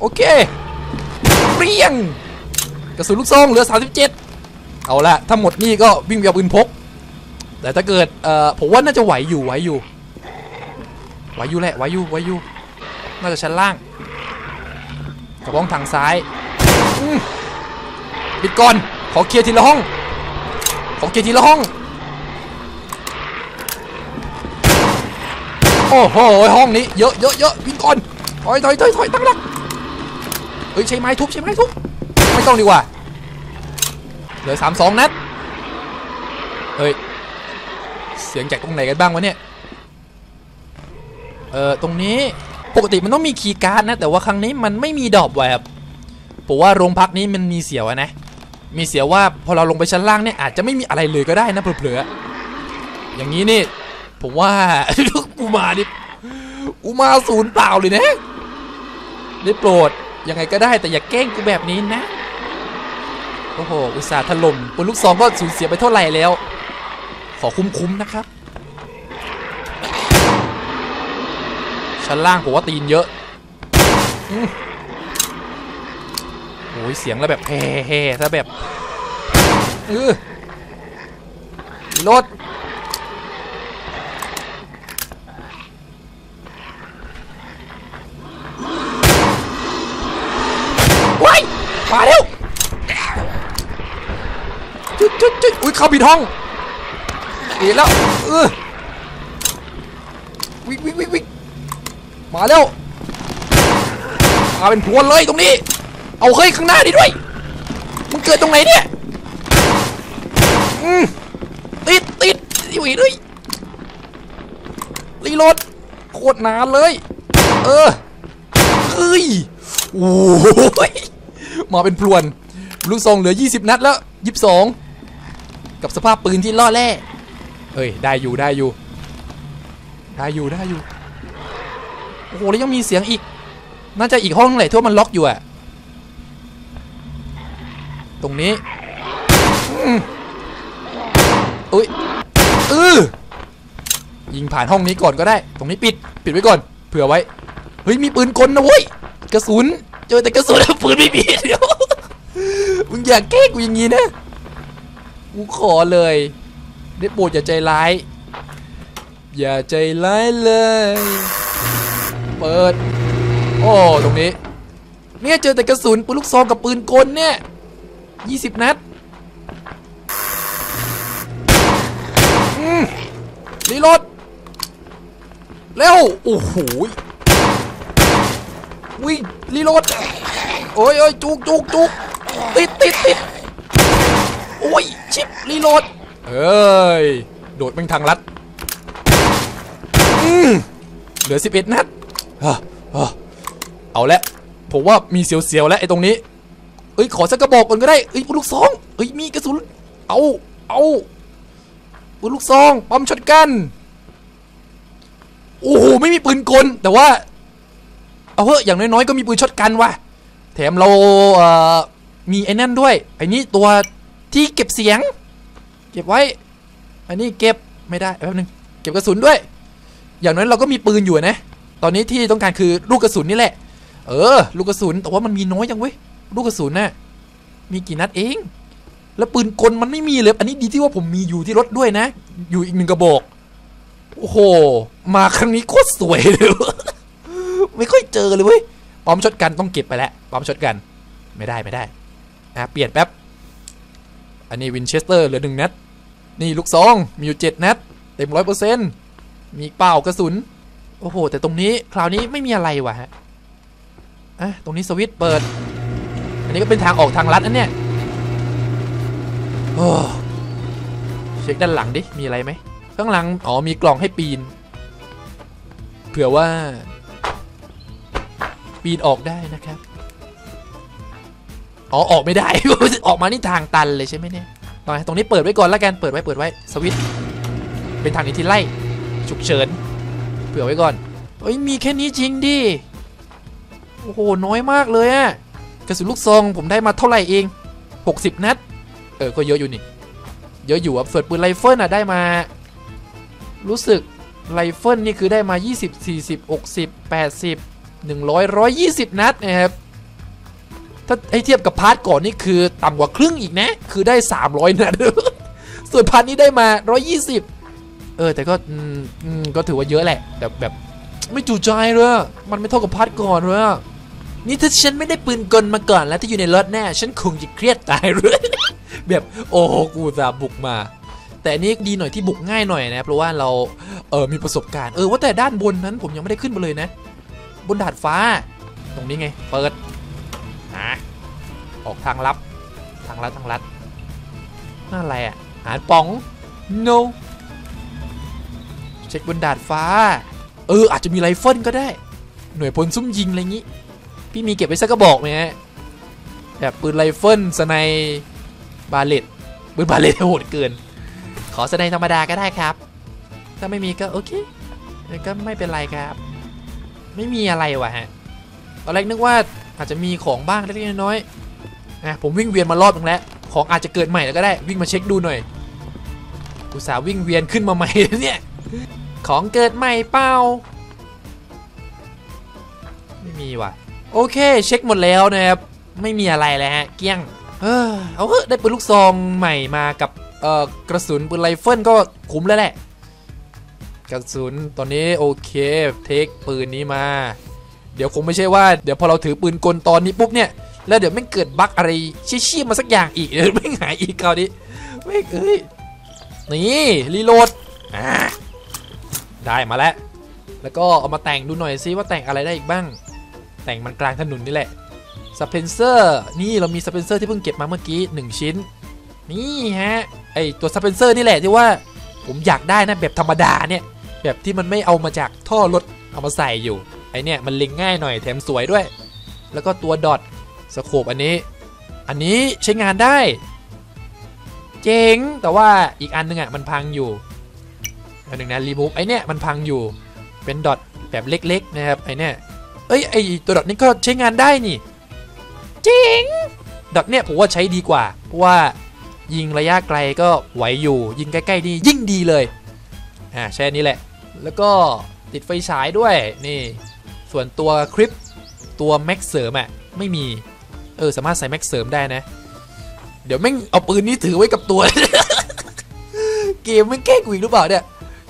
โอเคเปรียง กระสุนลูกซองเหลือ 37 เอาละถ้าหมดนี่ก็วิ่งไปเอาปืนพก แต่ถ้าเกิดเอ่อผมว่าน่าจะไหวอยู่ไหวอยู่ไหวอยู่แหละไหวอยู่ไหวอยู่น่าจะชั้นล่าง กระบ้องทางซ้ายปิดก่อน ขอเคลียร์ทีละห้อง ขอเคลียร์ทีละห้อง โอ้โหห้องนี้เยอะเยอะเยอะวิ่งก่อนถอยถอยถอยถอยตั้งหลัก เฮ้ยใช้ไม้ทุบใช้ไม้ทุบไม่ต้องดีกว่าเหลือสามสองนัดเฮ้ยเสียงจากตรงไหนกันบ้างวะเนี่ยเออตรงนี้ปกติมันต้องมีคีย์การ์ดนะแต่ว่าครั้งนี้มันไม่มีดอปไว้ครับผมว่าโรงพักนี้มันมีเสียวนะมีเสียว่าพอเราลงไปชั้นล่างเนี่ยอาจจะไม่มีอะไรเลยก็ได้นะเผลอๆอย่างนี้นี่ผมว่ากูมาดิกูมาศูนย์เปล่าเลยนะได้โปรด ยังไงก็ได้แต่อย่าแกล้งกูแบบนี้นะ โอ้โห อุตส่าห์ถล่มปืนลูกซองก็สูญเสียไปเท่าไหร่แล้ว ขอคุ้มๆนะครับ ชั้นล่างผมว่าตีนเยอะโอ้ยเสียงแล้วแบบแฮ่ๆซะแบบเออรถว้าย มาแล้วจุดจุดจุดอุ้ยเข้าผิดห้องเห็นแล้วเออวิ่งวิ่งวิ่งวิ่งมาแล้วมาเป็นพวนเลยตรงนี้ เอาเฮ้ยข้างหน้าดิด้วยมันเกิดตรงไหนเนี่ยอืมติดติดอยู่อีกด้วยรีโหลดโคตรนานเลย เออเฮ้ยโอ้ย หมาเป็นพรวน ลูกซองเหลือ 20 นัดแล้ว 22 กับสภาพปืนที่ล่อแร่เอ้ย ได้อยู่ได้อยู่ ได้อยู่ได้อยู่ โอ้โห แล้วยังมีเสียงอีก น่าจะอีกห้องนึงแหละที่วมันล็อกอยู่อะตรงนี้อุ้ยเออยิงผ่านห้องนี้ก่อนก็ได้ ตรงนี้ปิด ปิดไว้ก่อน เผื่อไว้ เฮ้ย มีปืนกลนะเว้ย กระสุน เจอแต่กระสุนปืนไม่มีเดี๋ยว มึงอย่าแกล้งกูอย่างงี้นะกูขอเลยได้โปรดอย่าใจร้าย อย่าใจร้ายเลย เปิด โอ้ตรงนี้ เนี่ยเจอแต่กระสุนปืนลูกซองกับปืนกลเนี่ย20นัดreload เร็ว โอ้โหวิ่ง reload โอ้ยโอ้ยจุกจุกจุก ติดติดติดโอ้ย shift reload เอ้ย โดดแม่งทางลัดอืมเหลือ 11 นัดอะอะเอาละผมว่ามีเสียวๆแล้วไอ้ตรงนี้ เอ้ย ขอสักกระบอกก่อนก็ได้ เอ้ยปืนลูกซอง เอ้ย มีกระสุน เอา เอาปืนลูกซองปั๊มช็อตกัน โอ้โห ไม่มีปืนกล แต่ว่า เอาเถอะอย่างน้อยๆ ก็มีปืนช็อตกันว่ะ แถมเราเอ่อ มีไอ้นั่นด้วย ไอ้นี่ตัวที่เก็บเสียง เก็บไว้ อันนี้เก็บไม่ได้แป๊บนึง เก็บกระสุนด้วย อย่างน้อยเราก็มีปืนอยู่นะ ตอนนี้ที่ต้องการคือลูกกระสุนนี่แหละ เออ ลูกกระสุน แต่ว่ามันมีน้อยจังเว้ย ลูกกระสุนน่ะ มีกี่นัดเอง แล้วปืนกลมันไม่มีเลย อันนี้ดีที่ว่าผมมีอยู่ที่รถด้วยนะ อยู่อีกหนึ่งกระบอก โอ้โห มาครั้งนี้โคตรสวยเลย ไม่ค่อยเจอเลยเว้ย pump shotgun ต้องเก็บไปแล้ว pump shotgun ไม่ได้ไม่ได้ อะเปลี่ยนแป๊บ อันนี้ Winchester เหลือหนึ่งนัด นี่ลูกซองมีอยู่เจ็ดนัด เต็มร้อยเปอร์เซ็นต์มีเป่ากระสุน โอ้โห แต่ตรงนี้คราวนี้ไม่มีอะไรวะฮะ อะ ตรงนี้สวิตช์เปิด อันนี้ก็เป็นทางออกทางลัดนะเนี่ยโอ้เช็คด้านหลังดิ มีอะไรไหม ข้างหลัง อ๋อ มีกล่องให้ปีน เผื่อว่า ปีนออกได้นะครับ อ๋อออกไม่ได้ ออกมานี่ทางตันเลยใช่ไหมเนี่ยตอนตรงนี้เปิดไว้ก่อนแล้วกันเปิดไว้เปิดไว้สวิตช์เป็นทางนี้ที่ไล่ฉุกเฉินเผื่อไว้ก่อนเอ้ยมีแค่นี้จริงดิโอ้โหน้อยมากเลยอะกระสุนลูกซองผมได้มาเท่าไหร่เอง 60 นัด เออก็เยอะอยู่นี่ เยอะอยู่อะส่วนปืนไรเฟิลอะได้มา รู้สึกไรเฟิลนี่คือได้มา 20 40 60 80 100 120 นัดนะครับ ถ้าให้เทียบกับ part ก่อนนี่คือต่ำกว่าครึ่งอีกนะ คือได้ 300 นัดส่วน part นี้ได้มา 120 เออ แต่ก็อืมก็ถือว่าเยอะแหละ แต่แบบไม่จุใจเลย มันไม่เท่ากับ part ก่อนเลยนี่ถ้าฉันไม่ได้ปืนกลมาก่อนแล้วที่อยู่ในรถแน่ฉันคงจะเครียดตายเลยแบบโอ้โหกูจะบุกมา แต่อันนี้ดีหน่อยที่บุกง่ายหน่อยนะเพราะว่าเราเออมีประสบการณ์เออว่าแต่ด้านบนนั้นผมยังไม่ได้ขึ้นไปเลยนะ บนดาดฟ้า ตรงนี้ไงเปิด หาออกทางลับทางลัดทางลัดนั่นอะไรอะหารป๋อง no เช็คบนดาดฟ้า เอออาจจะมีไรเฟิลก็ได้ หน่วยพลซุ่มยิงอะไรงี้ พี่มีเก็บไว้สักกระบอกไหมฮะแบบปืนไรเฟิลสไน Barrett ปืน Barrett โหดเกิน ขอสไนธรรมดาก็ได้ครับ ถ้าไม่มีก็โอเคก็ไม่เป็นไรครับ ไม่มีอะไรวะฮะตอนแรกนึกว่า อาจจะมีของบ้างเล็กๆน้อยๆอะผมวิ่งเวียนมารอบนึงแล้ว ของอาจจะเกิดใหม่แล้วก็ได้วิ่งมาเช็คดูหน่อยอุตส่าห์วิ่งเวียนขึ้นมาใหม่เนี่ยของเกิดใหม่เปล่าไม่มีว่ะ โอเคเช็คหมดแล้วนะครับไม่มีอะไรแล้วฮะเกลี้ยง เออเอาเอได้ปืนลูกซองใหม่มากับเอ่อกระสุนปืนไรเฟิลก็คุ้มแล้วแหละกระสุนตอนนี้โอเค take ปืนนี้มา เดี๋ยวคงไม่ใช่ว่าเดี๋ยวพอเราถือปืนกลตอนนี้ปุ๊บเนี่ยแล้วเดี๋ยวไม่เกิดบั๊กอะไรเชี่ยๆมาสักอย่างอีกเดี๋ยวไม่หายอีกคราวนี้ไม่เอ้ยนี่ reload ได้มาแล้ว แล้วก็เอามาแต่งดูหน่อยซิว่าแต่งอะไรได้อีกบ้าง แต่งมันกลางถนนนี่แหละsilencer นี่เรามี silencer ที่เพิ่งเก็บมาเมื่อกี้ 1 ชิ้น นี่ฮะไอตัว silencer นี่แหละที่ว่าผมอยากได้นะแบบธรรมดาเนี่ย แบบที่มันไม่เอามาจากท่อรถเอามาใส่อยู่ ไอเนี่ยมันเล็งง่ายหน่อยแถมสวยด้วย แล้วก็ตัว dot scope อันนี้ อันนี้ใช้งานได้ เจ๋งแต่ว่าอีกอันนึงอะมันพังอยู่อันหนึ่งนะรีมูฟไอเนี่ยมันพังอยู่เป็นดอทแบบเล็กๆนะครับไอเนี่ยเอ้ยไอตัวดอทนี้ก็ใช้งานได้นี่เจ๋งดอทเนี่ยผมว่าใช้ดีกว่าเพราะว่ายิงระยะไกลก็ไหวอยู่ยิงใกล้ๆนี่ยิ่งดีเลยอ่าใช้อันนี้แหละ แล้วก็ติดไฟฉายด้วยนี่ ส่วนตัวคลิปตัวแม็กเสริมอะไม่มี เออ สามารถใส่แม็กเสริมได้นะ เดี๋ยวแม่งเอาปืนนี้ถือไว้กับตัว เกมไม่งแก้กูอีกหรือเปล่าเนี่ย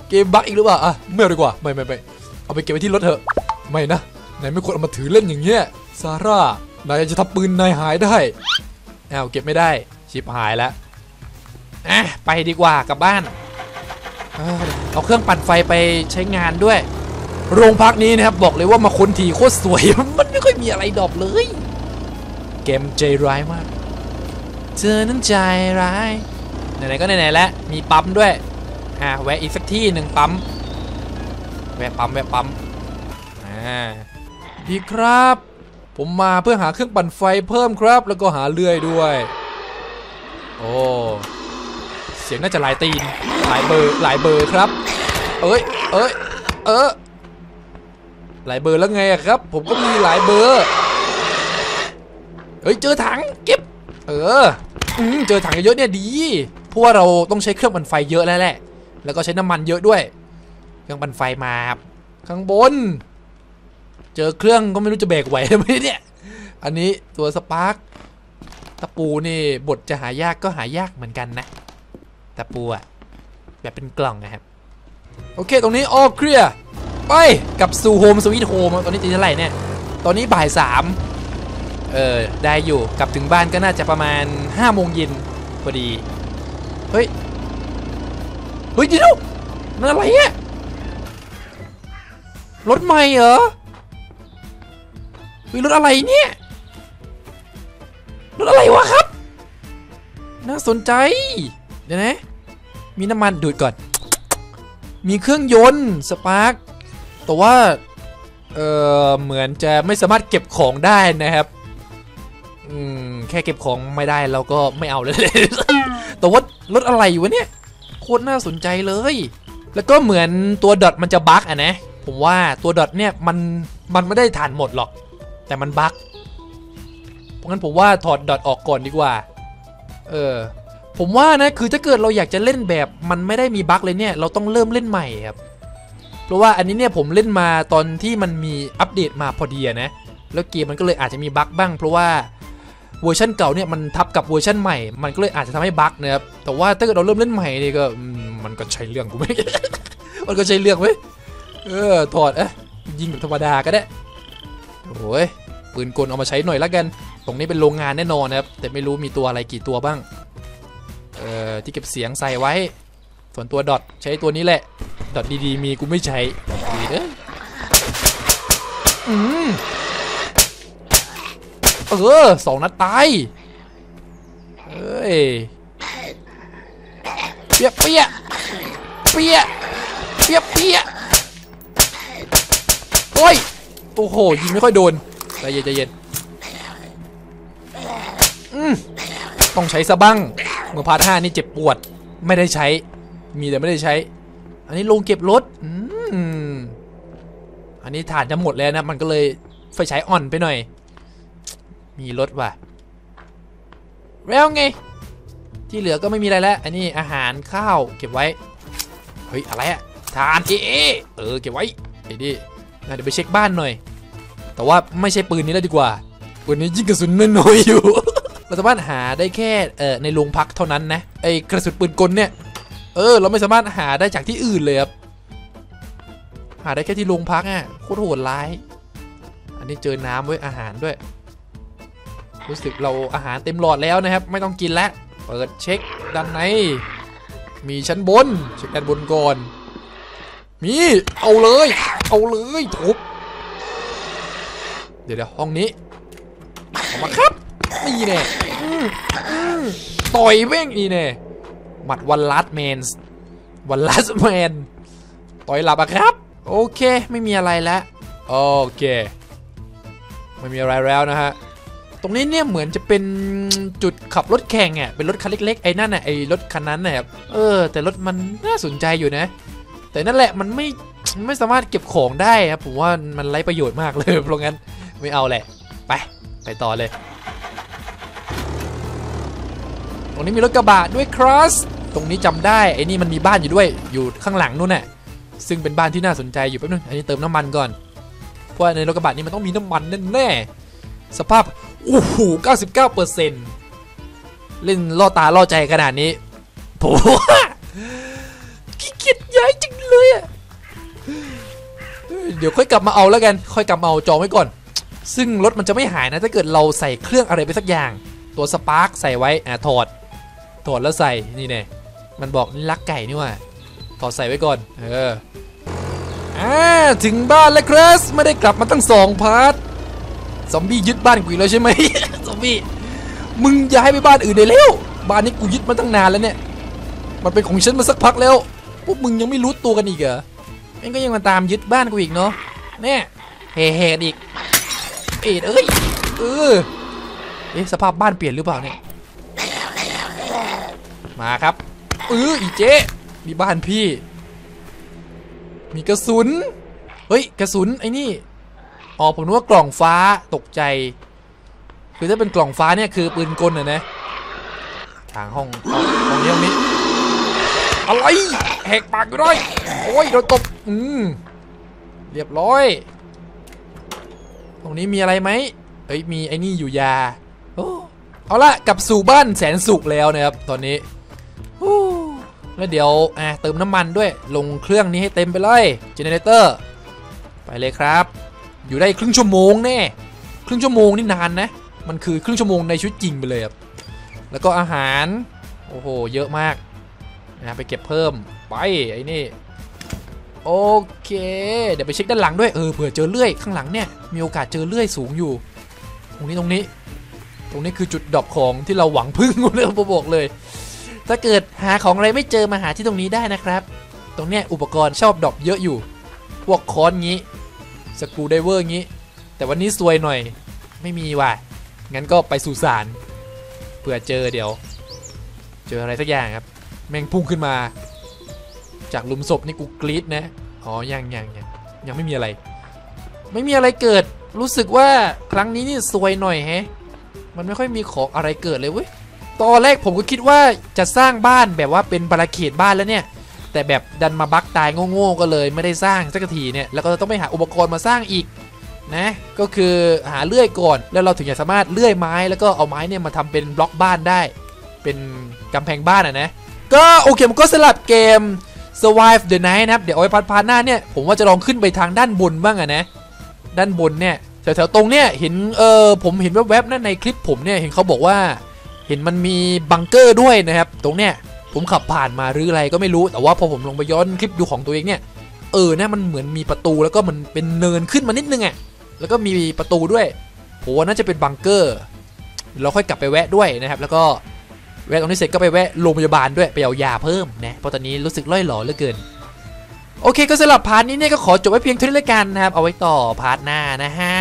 เกมบั๊กอีกหรือเปล่าอะไม่เอาดีกว่าไม่ไม่ไม่เอาไปเก็บไว้ที่รถเถอะไม่นะนายไม่ควรเอามาถือเล่นอย่างเงี้ยซาร่านายจะทำปืนนายหายได้อ้าวเก็บไม่ได้ชิปหายแล้วอะไปดีกว่า กลับบ้าน เอาเครื่องปั่นไฟไปใช้งานด้วย โรงพักนี้นะครับบอกเลยว่ามาค้นทีโคตรสวย มันไม่ค่อยมีอะไรดอปเลย เกมใจร้ายมาก เธอนั้นใจร้าย ไหนๆก็ไหนๆแล้วมีปั๊มด้วยอ่าแวะอีกสักที่หนึ่งปั๊ม แวะปั๊มแวะปั๊มอ่าพี่ครับ ผมมาเพื่อหาเครื่องปั่นไฟเพิ่มครับ แล้วก็หาเลื่อยด้วย โอ้เสียงน่าจะหลายตีนหลายเบอร์หลายเบอร์ครับ เอ้ยเอ้ยเออ หลายเบอร์แล้วไงครับ ผมก็มีหลายเบอร์ เฮ้ย เจอถังเก็บเอออเจอถังเยอะเนี่ยดี เพราะว่าเราต้องใช้เครื่องปั่นไฟเยอะแล้วแหละ แล้วก็ใช้น้ำมันเยอะด้วย เครื่องปั่นไฟมาครับ ข้างบน เจอเครื่องก็ไม่รู้จะแบกไหวไหมเนี่ย อันนี้ตัว spark ตะปูนี่บทจะหายากก็หายากเหมือนกันนะ ตะปูอะแบบเป็นกล่องนะครับ โอเค ตรงนี้ all clear ไปกลับสู่ home sweet home ตอนนี้ตีเท่าไหร่เนี่ย ตอนนี้บ่ายสามเออ ได้อยู่กลับถึงบ้านก็น่าจะประมาณ5โมงเย็นพอดี เฮ้ย เฮ้ยเดี๋ยวนั่นอะไรอะรถใหม่เหรอเฮ้ยรถอะไรเนี่ยรถอะไรวะครับ น่าสนใจ เดี๋ยวนะ มีน้ำมันดูดก่อน มีเครื่องยนต์ spark แต่ว่า เออเหมือนจะไม่สามารถเก็บของได้นะครับ อืม แค่เก็บของไม่ได้เราก็ไม่เอาเลย แต่ว่ารถอะไรวะเนี่ย โคตรน่าสนใจเลย แล้วก็เหมือนตัว dot มันจะบั๊กอะนะ ผมว่าตัว dot เนี่ยมันมันไม่ได้ฐานหมดหรอก แต่มันบั๊กเพราะงั้นผมว่าถอด dot ออกก่อนดีกว่า เออ ผมว่านะคือถ้าเกิดเราอยากจะเล่นแบบมันไม่ได้มีบั๊กเลยเนี่ย เราต้องเริ่มเล่นใหม่ครับ เพราะว่าอันนี้เนี่ยผมเล่นมาตอนที่มันมีอัปเดตมาพอดีนะ แล้วเกมมันก็เลยอาจจะมีบั๊กบ้าง เพราะว่าเวอร์ชันเก่าเนี่ยมันทับกับเวอร์ชันใหม่ มันก็เลยอาจจะทำให้บั๊กนะครับ แต่ว่าถ้าเกิดเราเริ่มเล่นใหม่นี่ก็มันก็ใช้เรื่องกูไหมมันก็ใช้เรื่องไหมเออถอดเอ๊ะยิงแบบธรรมดาก็ได้โอ้ยปืนกลเอามาใช้หน่อยละกัน ตรงนี้เป็นโรงงานแน่นอนนะครับ แต่ไม่รู้มีตัวอะไรกี่ตัวบ้าง เอ่อที่เก็บเสียงใส่ไว้ ส่วนตัวดอทใช้ตัวนี้แหละ ดอทดีๆมีกูไม่ใช้ดีเด้ออืมเออสองนัดตายเอ้ยเปียกเปียกเปียกเปียกเปียโอ้ยโอ้โหยิงไม่ค่อยโดนใจเย็นใจเย็นอืมต้องใช้ซะบ้างเมื่อพาร์ทห้านี่เจ็บปวดไม่ได้ใช้ มีแต่ไม่ได้ใช้ อันนี้ลงเก็บรถอืมอันนี้ฐานจะหมดแล้วนะ มันก็เลยไฟฉายอ่อนไปหน่อย มีรถว่ะ แล้วไง ที่เหลือก็ไม่มีอะไรแล้ว อันนี้อาหารข้าวเก็บไว้ เฮ้ย อะไรอะทานเอเอเออ เก็บไว้ไอ้ดิงั้นเดี๋ยวไปเช็คบ้านหน่อย แต่ว่าไม่ใช่ปืนนี้แล้วดีกว่า ปืนนี้ยิงกระสุนน้อยๆอยู่ เราสามารถหาได้แค่ เอ่อ ในโรงพักเท่านั้นนะ ไอ้กระสุนปืนกลเนี่ย เออ เราไม่สามารถหาได้จากที่อื่นเลยครับ หาได้แค่ที่โรงพักอะโคตรโหดร้าย อันนี้เจอน้ำไว้อาหารด้วย รู้สึกเราอาหารเต็มหลอดแล้วนะครับ ไม่ต้องกินแล้วเปิดเช็คด้านใน มีชั้นบน เช็คด้านบนก่อน มี เอาเลย เอาเลยทุบเดี๋ยวเดี๋ยวห้องนี้ออกมาครับ นี่แน่ต่อยแม่งนี่แน่ มัดวันลัดแมนส์วันลัดแมนต่อยหลับอะครับ โอเคไม่มีอะไรแล้วโอเค ไม่มีอะไรแล้วนะฮะ ตรงนี้เนี่ยเหมือนจะเป็นจุดขับรถแข่งอะเป็นรถคันเล็กๆไอ้นั่นน่ะไอ้รถคันนั้นนะครับเออ แต่รถมันน่าสนใจอยู่นะ แต่นั่นแหละมันไม่ไม่สามารถเก็บของได้ครับผมว่ามันไร้ประโยชน์มากเลยเพราะงั้นไม่เอาแหละไปไปต่อเลย ตรงนี้มีรถกระบะด้วยครอส ตรงนี้จำได้ไอ้นี่มันมีบ้านอยู่ด้วยอยู่ข้างหลังนู่นน่ะซึ่งเป็นบ้านที่น่าสนใจอยู่แป๊บนึงอันนี้เติมน้ำมันก่อนเพราะในรถกระบะนี้มันต้องมีน้ำมันแน่ๆสภาพโอ้โห99เปอร์เซ็นต์เล่นล่อตาล่อใจขนาดนี้ผมว่าขี้เกียจย้ายจังเลยอะเดี๋ยวค่อยกลับมาเอาแล้วกัน ค่อยกลับมาเอาจองไว้ก่อน ซึ่งรถมันจะไม่หายนะ ถ้าเกิดเราใส่เครื่องอะไรไปสักอย่าง ตัวสปาร์คใส่ไว้อะถอดถอดแล้วใส่นี่แน่ มันบอกนี่รักไก่นี่ว่าถอดใส่ไว้ก่อน เอออ่าถึงบ้านแล้วครับไม่ได้กลับมาตั้งสองพาร์ทซอมบี้ยึดบ้านกูอีกแล้วใช่ไหมซอมบี้มึงย้ายไปบ้านอื่นได้แล้ว บ้านนี้กูยึดมาตั้งนานแล้วเนี่ย มันเป็นของฉันมาสักพักแล้วพวกมึงยังไม่รู้ตัวกันอีกเหรอม่งก็ยังมาตามยึดบ้านกูอีกเนาะเนี่ยแห่ๆอีกเอ็ดเอ้ยเออเอ๊ะสภาพบ้านเปลี่ยนหรือเปล่าเนี่ยมาครับ เอออีเจ๊มีบ้านพี่ มีกระสุน เฮ้ย กระสุนไอ้นี่ อ๋อ ผมนึกว่ากล่องฟ้าตกใจ คือถ้าเป็นกล่องฟ้าเนี่ยคือปืนกลนะนะ ทางห้องห้องนี้ห้องนี้ อะไรแหกปากกูด้วยโอ้ยโดนตบ อืม เรียบร้อย ตรงนี้มีอะไรไหมเอ้ย มีไอ้นี่อยู่ยาโอ้เอาละกลับสู่บ้านแสนสุขแล้วนะครับ ตอนนี้ แล้วเดี๋ยวอะเติมน้ำมันด้วยลงเครื่องนี้ให้เต็มไปเลยเจเนเรเตอร์ไปเลยครับ อยู่ได้ครึ่งชั่วโมงแน่ครึ่งชั่วโมงนี่นานนะ มันคือครึ่งชั่วโมงในชีวิตจริงไปเลยครับแล้วก็อาหารโอ้โหเยอะมากนะไปเก็บเพิ่มไปไอ้นี่โอเค เดี๋ยวไปเช็คด้านหลังด้วยเออเผื่อเจอเลื่อยข้างหลังเนี่ยมีโอกาสเจอเลื่อยสูงอยู่ ตรงนี้ตรงนี้ ตรงนี้คือจุด drop ของที่เราหวังพึ่งเลยผมบอกเลย ถ้าเกิดหาของอะไรไม่เจอมาหาที่ตรงนี้ได้นะครับ ตรงเนี้ยอุปกรณ์ชอบ drop เยอะอยู่ พวกค้อนงี้ screwdriver งี้ แต่วันนี้ซวยหน่อย ไม่มีว่ะ งั้นก็ไปสุสานเผื่อเจอเดี๋ยว เจออะไรสักอย่างครับ แมงพุ่งขึ้นมา จากหลุมศพนี่กูกรี๊ดนะ อ๋อ ยังยังยังยังไม่มีอะไร ไม่มีอะไรเกิด รู้สึกว่าครั้งนี้นี่ซวยหน่อยแฮะ มันไม่ค่อยมีของอะไรเกิดเลยเว้ย ตอนแรกผมก็คิดว่าจะสร้างบ้านแบบว่าเป็นบาราเขตบ้านแล้วเนี่ย แต่แบบดันมาบักตายโง่ๆก็เลยไม่ได้สร้างสักทีเนี่ยแล้วก็ต้องไปหาอุปกรณ์มาสร้างอีกนะก็คือหาเลื่อยก่อนแล้วเราถึงจะสามารถเลื่อยไม้แล้วก็เอาไม้เนี่ยมาทำเป็นบล็อกบ้านได้ เป็นกำแพงบ้านอะนะก็โอเคมันก็สำหรับเกม Survive the Night นะครับ เดี๋ยวเอาไว้พัด part หน้าเนี่ยผมว่าจะลองขึ้นไปทางด้านบนบ้างอะนะ ด้านบนเนี่ยแถวๆตรงเนี่ยเห็นเออผมเห็นแวบๆนั่นในคลิปผมเนี่ยเห็นเขาบอกว่า เห็นมันมีบังเกอร์ด้วยนะครับ ตรงเนี่ยผมขับผ่านมาหรืออะไรก็ไม่รู้ แต่ว่าพอผมลงไปย้อนคลิปดูของตัวเองเนี่ย เออนะมันเหมือนมีประตูแล้วก็มันเป็นเนินขึ้นมานิดนึงอะแล้วก็มีประตูด้วยผมว่าน่าจะเป็นบังเกอร์ เราค่อยกลับไปแวะด้วยนะครับ แล้วก็แวะตรงนี้เสร็จก็ไปแวะโรงพยาบาลด้วยไปเอายาเพิ่มนะ เพราะตอนนี้รู้สึกร่อยหรอเหลือเกิน โอเคก็สำหรับ part นี้เนี่ยก็ขอจบไว้เพียงเท่านี้แล้วกันนะครับ เอาไว้ต่อ part หน้านะฮะ